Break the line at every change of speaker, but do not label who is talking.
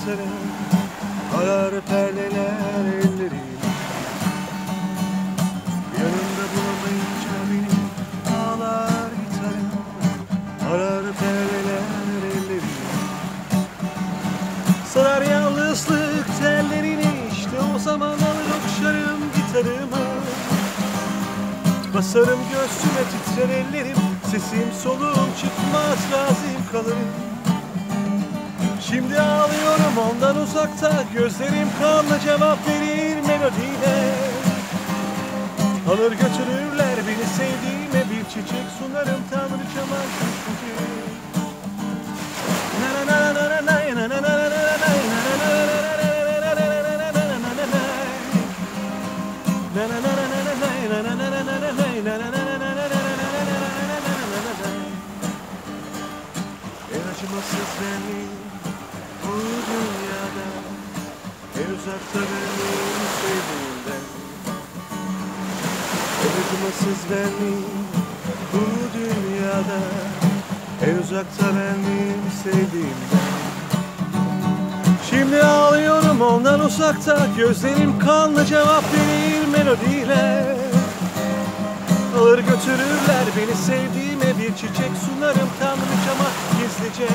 Arar perdeler ellerim Yanında bulamayınca beni Ağlar gitarım Arar perdeler ellerim Sarar yalnızlık tellerini işte o zaman alır okşarım gitarımı. Basarım göğsüme titrer ellerim Sesim soluğum çıkmaz razıyım kalırım Şimdi ağlıyorum ondan uzakta Gözlerim kanlı cevap verir melodiyle Alır götürürler beni sevdiğime Bir çiçek sunarım tanrıçama çünkü En acımasız benliğim bu dünyada En uzakta benliğim sevdiğimden En acımasız benliğim bu dünyada En uzakta benliğim sevdiğimden Şimdi ağlıyorum ondan uzakta Gözlerim kanlı cevap verir melodiyle. Alır götürürler beni sevdiğime Bir çiçek sunarım tanrıçama gizlice